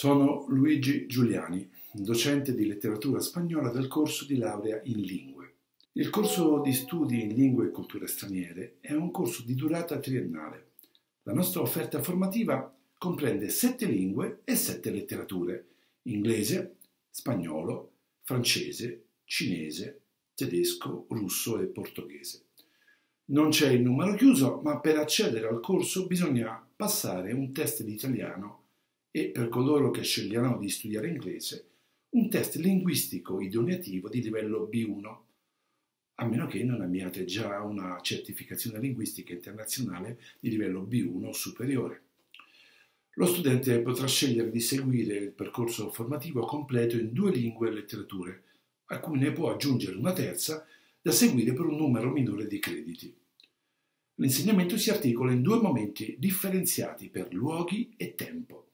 Sono Luigi Giuliani, docente di letteratura spagnola del corso di laurea in lingue. Il corso di studi in lingue e culture straniere è un corso di durata triennale. La nostra offerta formativa comprende sette lingue e sette letterature, inglese, spagnolo, francese, cinese, tedesco, russo e portoghese. Non c'è il numero chiuso, ma per accedere al corso bisogna passare un test di italiano e, per coloro che sceglieranno di studiare inglese, un test linguistico ideonativo di livello B1, a meno che non abbiate già una certificazione linguistica internazionale di livello B1 superiore. Lo studente potrà scegliere di seguire il percorso formativo completo in due lingue e letterature, a cui ne può aggiungere una terza da seguire per un numero minore di crediti. L'insegnamento si articola in due momenti differenziati per luoghi e tempo.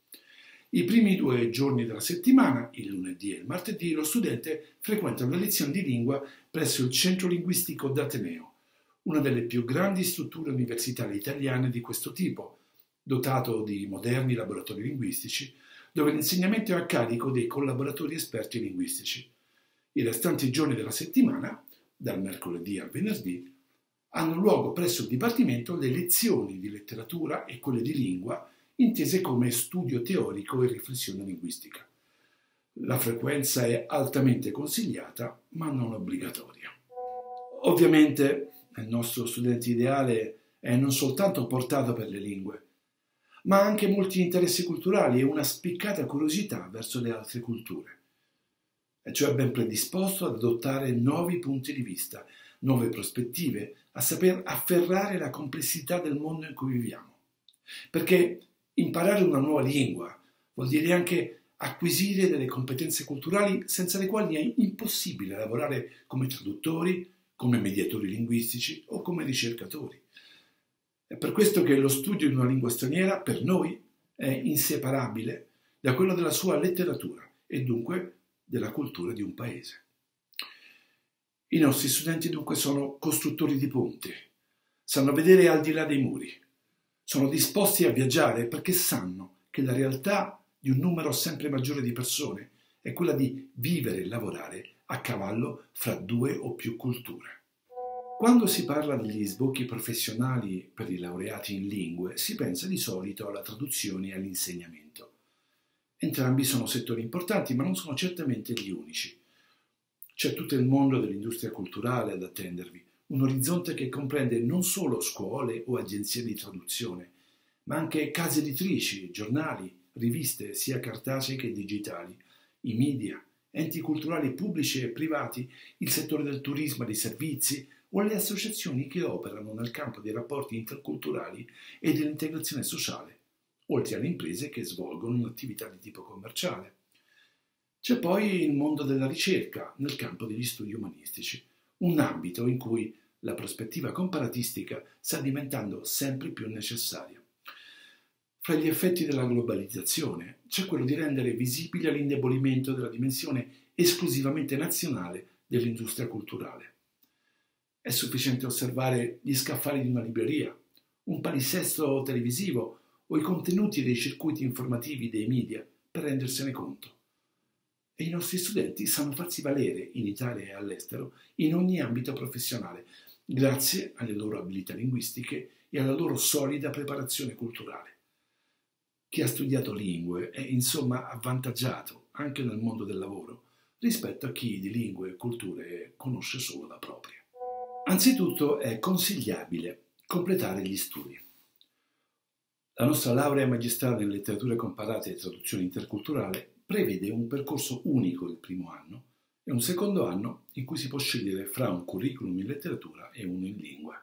I primi due giorni della settimana, il lunedì e il martedì, lo studente frequenta le lezioni di lingua presso il Centro Linguistico d'Ateneo, una delle più grandi strutture universitarie italiane di questo tipo, dotato di moderni laboratori linguistici, dove l'insegnamento è a carico dei collaboratori esperti linguistici. I restanti giorni della settimana, dal mercoledì al venerdì, hanno luogo presso il Dipartimento le lezioni di letteratura e quelle di lingua intese come studio teorico e riflessione linguistica. La frequenza è altamente consigliata, ma non obbligatoria. Ovviamente il nostro studente ideale è non soltanto portato per le lingue, ma anche molti interessi culturali e una spiccata curiosità verso le altre culture. E cioè ben predisposto ad adottare nuovi punti di vista, nuove prospettive, a saper afferrare la complessità del mondo in cui viviamo. Perché Imparare una nuova lingua vuol dire anche acquisire delle competenze culturali senza le quali è impossibile lavorare come traduttori, come mediatori linguistici o come ricercatori. È per questo che lo studio di una lingua straniera per noi è inseparabile da quello della sua letteratura e dunque della cultura di un paese. I nostri studenti dunque sono costruttori di ponti, sanno vedere al di là dei muri, sono disposti a viaggiare perché sanno che la realtà di un numero sempre maggiore di persone è quella di vivere e lavorare a cavallo fra due o più culture. Quando si parla degli sbocchi professionali per i laureati in lingue, si pensa di solito alla traduzione e all'insegnamento. Entrambi sono settori importanti, ma non sono certamente gli unici. C'è tutto il mondo dell'industria culturale ad attendervi, un orizzonte che comprende non solo scuole o agenzie di traduzione, ma anche case editrici, giornali, riviste sia cartacee che digitali, i media, enti culturali pubblici e privati, il settore del turismo e dei servizi o le associazioni che operano nel campo dei rapporti interculturali e dell'integrazione sociale, oltre alle imprese che svolgono un'attività di tipo commerciale. C'è poi il mondo della ricerca nel campo degli studi umanistici, un ambito in cui la prospettiva comparatistica sta diventando sempre più necessaria. Fra gli effetti della globalizzazione c'è quello di rendere visibile l'indebolimento della dimensione esclusivamente nazionale dell'industria culturale. È sufficiente osservare gli scaffali di una libreria, un palinsesto televisivo o i contenuti dei circuiti informativi dei media per rendersene conto e i nostri studenti sanno farsi valere in Italia e all'estero in ogni ambito professionale, grazie alle loro abilità linguistiche e alla loro solida preparazione culturale. Chi ha studiato lingue è insomma avvantaggiato anche nel mondo del lavoro rispetto a chi di lingue e culture conosce solo la propria. Anzitutto è consigliabile completare gli studi. La nostra laurea magistrale in letterature comparate e traduzione interculturale prevede un percorso unico il primo anno e un secondo anno in cui si può scegliere fra un curriculum in letteratura e uno in lingua.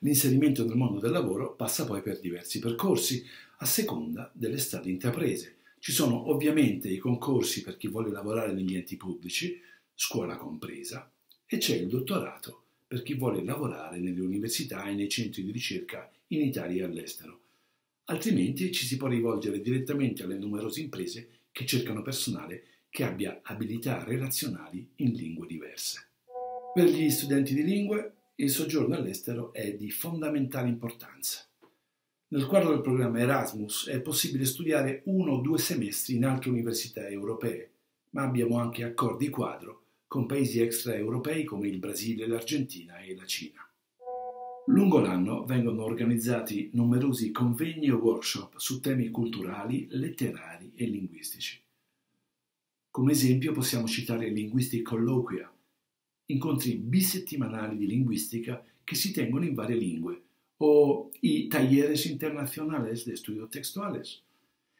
L'inserimento nel mondo del lavoro passa poi per diversi percorsi, a seconda delle strade intraprese. Ci sono ovviamente i concorsi per chi vuole lavorare negli enti pubblici, scuola compresa, e c'è il dottorato per chi vuole lavorare nelle università e nei centri di ricerca in Italia e all'estero, altrimenti ci si può rivolgere direttamente alle numerose imprese che cercano personale che abbia abilità relazionali in lingue diverse. Per gli studenti di lingue il soggiorno all'estero è di fondamentale importanza. Nel quadro del programma Erasmus è possibile studiare uno o due semestri in altre università europee, ma abbiamo anche accordi quadro con paesi extraeuropei come il Brasile, l'Argentina e la Cina. Lungo l'anno vengono organizzati numerosi convegni e workshop su temi culturali, letterari e linguistici. Come esempio possiamo citare Linguistic Colloquia, incontri bisettimanali di linguistica che si tengono in varie lingue, o i Talleres Internacionales de Estudios Textuales,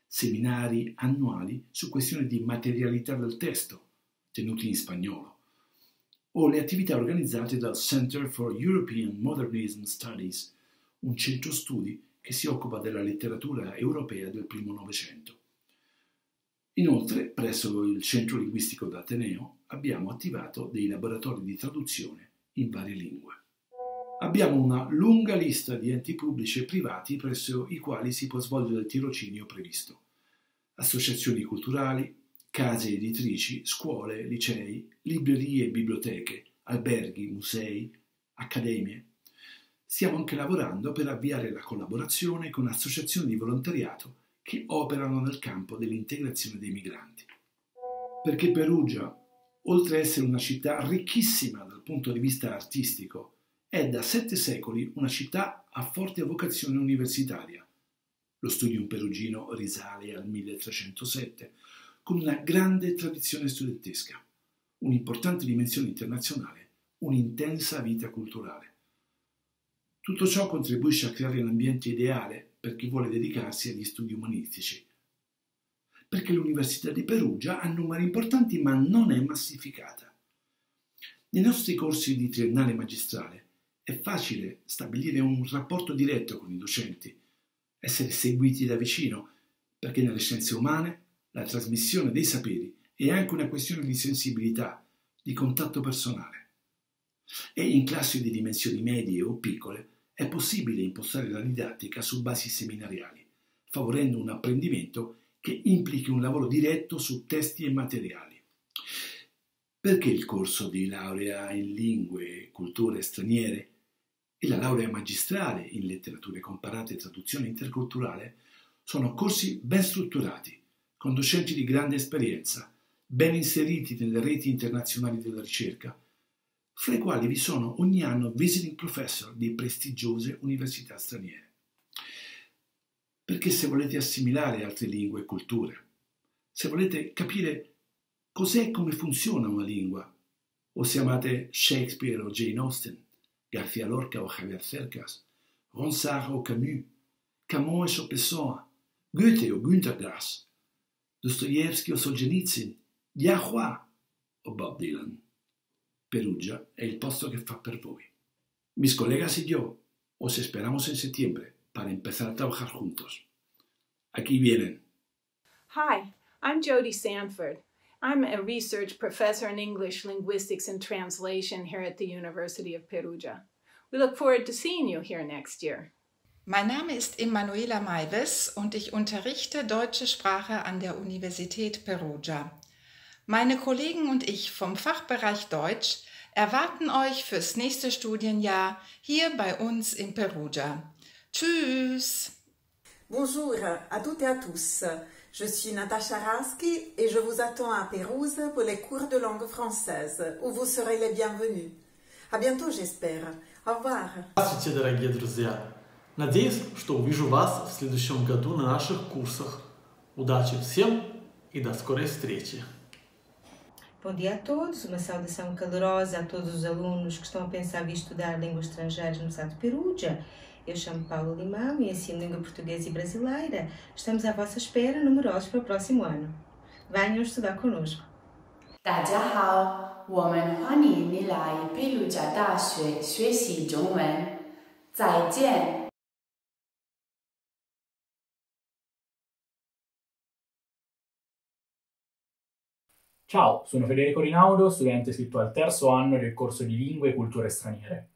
seminari annuali su questioni di materialità del testo, tenuti in spagnolo o le attività organizzate dal Center for European Modernism Studies, un centro studi che si occupa della letteratura europea del primo Novecento. Inoltre, presso il Centro Linguistico d'Ateneo abbiamo attivato dei laboratori di traduzione in varie lingue. Abbiamo una lunga lista di enti pubblici e privati presso i quali si può svolgere il tirocinio previsto. Associazioni culturali, case editrici, scuole, licei, librerie e biblioteche, alberghi, musei, accademie. Stiamo anche lavorando per avviare la collaborazione con associazioni di volontariato che operano nel campo dell'integrazione dei migranti. Perché Perugia, oltre ad essere una città ricchissima dal punto di vista artistico, è da sette secoli una città a forte vocazione universitaria. Lo studium perugino risale al 1307, con una grande tradizione studentesca, un'importante dimensione internazionale, un'intensa vita culturale. Tutto ciò contribuisce a creare un ambiente ideale per chi vuole dedicarsi agli studi umanistici. Perché l'Università di Perugia ha numeri importanti ma non è massificata. Nei nostri corsi di triennale magistrale è facile stabilire un rapporto diretto con i docenti, essere seguiti da vicino, perché nelle scienze umane la trasmissione dei saperi è anche una questione di sensibilità, di contatto personale. E in classi di dimensioni medie o piccole è possibile impostare la didattica su basi seminariali, favorendo un apprendimento che implichi un lavoro diretto su testi e materiali. Perché il corso di laurea in lingue e culture straniere e la laurea magistrale in letterature comparate e traduzione interculturale sono corsi ben strutturati, con docenti di grande esperienza, ben inseriti nelle reti internazionali della ricerca, fra i quali vi sono ogni anno visiting professor di prestigiose università straniere. Perché se volete assimilare altre lingue e culture, se volete capire cos'è e come funziona una lingua, o se amate Shakespeare o Jane Austen, García Lorca o Javier Cercas, Ronsard o Camus, Camões o Pessoa, Goethe o Günter Grass, Dostoevsky o Solzhenitsyn, Yahua o Bob Dylan. Perugia è il posto che fa per voi. Mis colegas y yo os esperamos en septiembre para empezar a trabajar juntos. Aquí vienen. Hi, I'm Jody Sanford. I'm a research professor in English, linguistics, and translation here at the University of Perugia. We look forward to seeing you here next year. Mein Name ist Emanuela Maives und ich unterrichte deutsche Sprache an der Universität Perugia. Meine Kollegen und ich vom Fachbereich Deutsch erwarten euch fürs nächste Studienjahr hier bei uns in Perugia. Tschüss! Bonjour à toutes et à tous. Je suis Natacha Raski et je vous attends à Pérouse pour les cours de langue française où vous serez les bienvenus. À bientôt, j'espère. Au revoir. Здравствуйте, дорогие друзья! Надеюсь, что увижу вас в следующем году на наших курсах. Удачи всем и до скорой встречи! Bom dia a todos, uma saudação calorosa a todos os alunos que estão a pensar vir estudar línguas estrangeiras no Estado de Perugia. Eu chamo Paulo Limão e ensino língua portuguesa e brasileira. Estamos à vossa espera, numerosos para o próximo ano. Venham estudar conosco. 大家好，我们欢迎你来贝鲁加大学学习中文。再见。 Ciao, sono Federico Rinaudo, studente iscritto al terzo anno del corso di Lingue e Culture Straniere.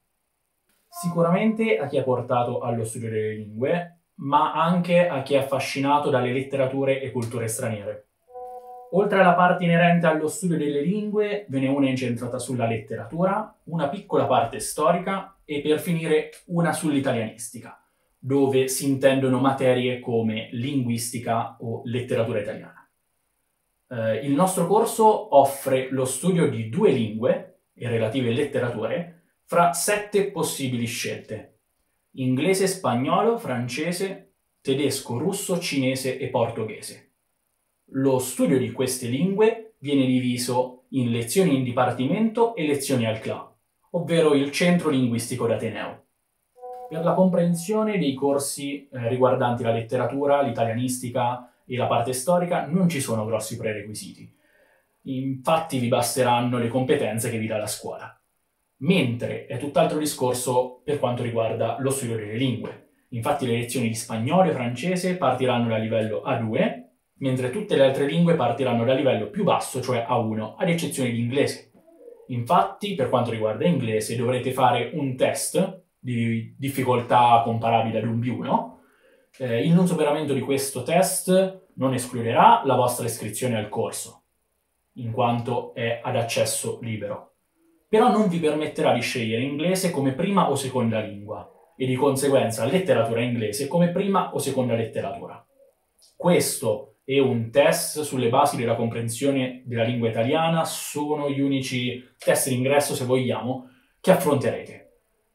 Sicuramente a chi è portato allo studio delle lingue, ma anche a chi è affascinato dalle letterature e culture straniere. Oltre alla parte inerente allo studio delle lingue, ve n'è una incentrata sulla letteratura, una piccola parte storica e per finire una sull'italianistica. dove si intendono materie come linguistica o letteratura italiana. Eh, il nostro corso offre lo studio di due lingue e relative letterature fra sette possibili scelte. Inglese, spagnolo, francese, tedesco, russo, cinese e portoghese. Lo studio di queste lingue viene diviso in lezioni in dipartimento e lezioni al CLA, ovvero il centro linguistico d'Ateneo. Per la comprensione dei corsi eh, riguardanti la letteratura, l'italianistica e la parte storica non ci sono grossi prerequisiti. Infatti vi basteranno le competenze che vi dà la scuola. Mentre è tutt'altro discorso per quanto riguarda lo studio delle lingue. Infatti le lezioni di spagnolo e francese partiranno da livello A2, mentre tutte le altre lingue partiranno da livello più basso, cioè A1, ad eccezione di inglese. Infatti, per quanto riguarda inglese, dovrete fare un test di difficoltà comparabile ad un B1. Eh, il non superamento di questo test non escluderà la vostra iscrizione al corso, in quanto è ad accesso libero. Però non vi permetterà di scegliere inglese come prima o seconda lingua e di conseguenza letteratura inglese come prima o seconda letteratura. Questo e un test sulle basi della comprensione della lingua italiana sono gli unici test d'ingresso, se vogliamo, che affronterete.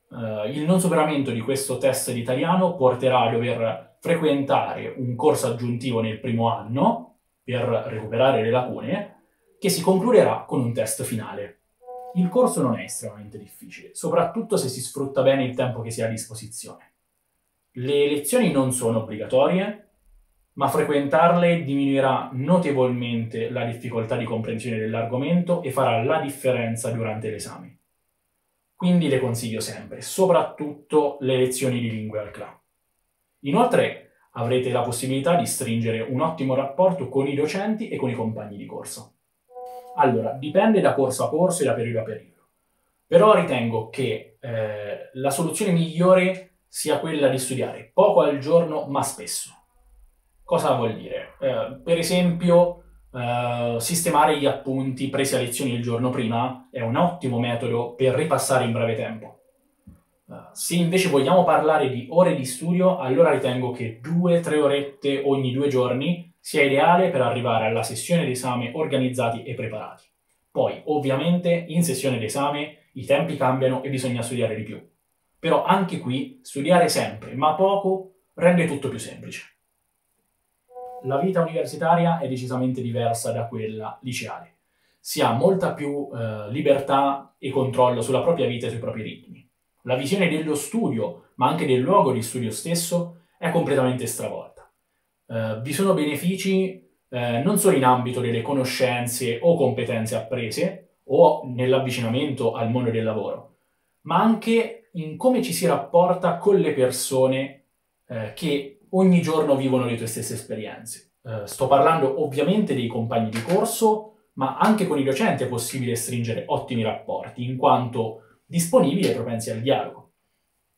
Uh, il non superamento di questo test di italiano porterà a dover frequentare un corso aggiuntivo nel primo anno per recuperare le lacune, che si concluderà con un test finale. Il corso non è estremamente difficile, soprattutto se si sfrutta bene il tempo che si ha a disposizione. Le lezioni non sono obbligatorie, ma frequentarle diminuirà notevolmente la difficoltà di comprensione dell'argomento e farà la differenza durante l'esame. Quindi le consiglio sempre, soprattutto le lezioni di lingua al CLA. Inoltre avrete la possibilità di stringere un ottimo rapporto con i docenti e con i compagni di corso. Allora, dipende da corso a corso e da periodo a periodo. Però ritengo che eh, la soluzione migliore sia quella di studiare poco al giorno ma spesso. Cosa vuol dire? Eh, per esempio, Uh, sistemare gli appunti presi a lezioni il giorno prima è un ottimo metodo per ripassare in breve tempo. Se invece vogliamo parlare di ore di studio, allora ritengo che 2-3 orette ogni due giorni sia ideale per arrivare alla sessione d'esame organizzati e preparati. Poi, ovviamente, in sessione d'esame i tempi cambiano e bisogna studiare di più. Però anche qui, studiare sempre, ma poco, rende tutto più semplice la vita universitaria è decisamente diversa da quella liceale. Si ha molta più eh, libertà e controllo sulla propria vita e sui propri ritmi. La visione dello studio, ma anche del luogo di studio stesso, è completamente stravolta. Eh, vi sono benefici eh, non solo in ambito delle conoscenze o competenze apprese o nell'avvicinamento al mondo del lavoro, ma anche in come ci si rapporta con le persone eh, che ogni giorno vivono le tue stesse esperienze. Eh, sto parlando ovviamente dei compagni di corso, ma anche con i docenti è possibile stringere ottimi rapporti, in quanto disponibili e propensi al dialogo.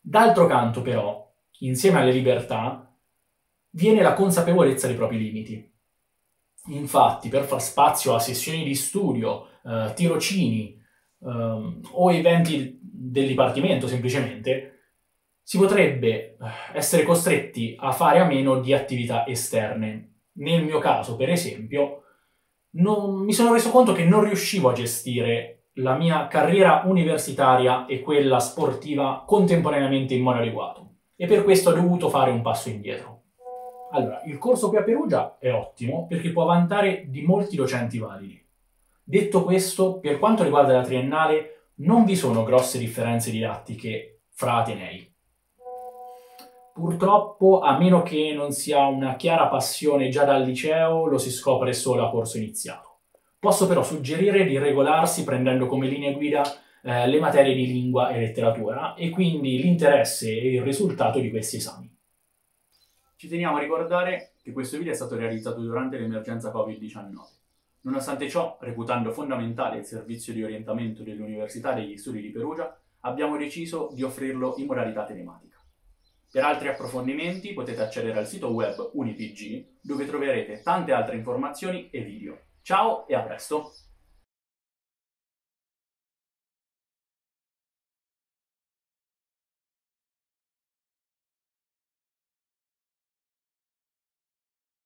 D'altro canto, però, insieme alle libertà, viene la consapevolezza dei propri limiti. Infatti, per far spazio a sessioni di studio, eh, tirocini eh, o eventi del dipartimento semplicemente, si potrebbe eh, essere costretti a fare a meno di attività esterne. Nel mio caso, per esempio, non, mi sono reso conto che non riuscivo a gestire la mia carriera universitaria e quella sportiva contemporaneamente in modo adeguato e per questo ho dovuto fare un passo indietro. Allora, il corso qui a Perugia è ottimo perché può vantare di molti docenti validi. Detto questo, per quanto riguarda la triennale, non vi sono grosse differenze didattiche fra Atenei. Purtroppo, a meno che non sia una chiara passione già dal liceo, lo si scopre solo a corso iniziato. Posso però suggerire di regolarsi prendendo come linea guida eh, le materie di lingua e letteratura e quindi l'interesse e il risultato di questi esami. Ci teniamo a ricordare che questo video è stato realizzato durante l'emergenza Covid-19. Nonostante ciò, reputando fondamentale il servizio di orientamento dell'Università degli Studi di Perugia, abbiamo deciso di offrirlo in modalità telematica. Per altri approfondimenti potete accedere al sito web UniPG dove troverete tante altre informazioni e video. Ciao e a presto!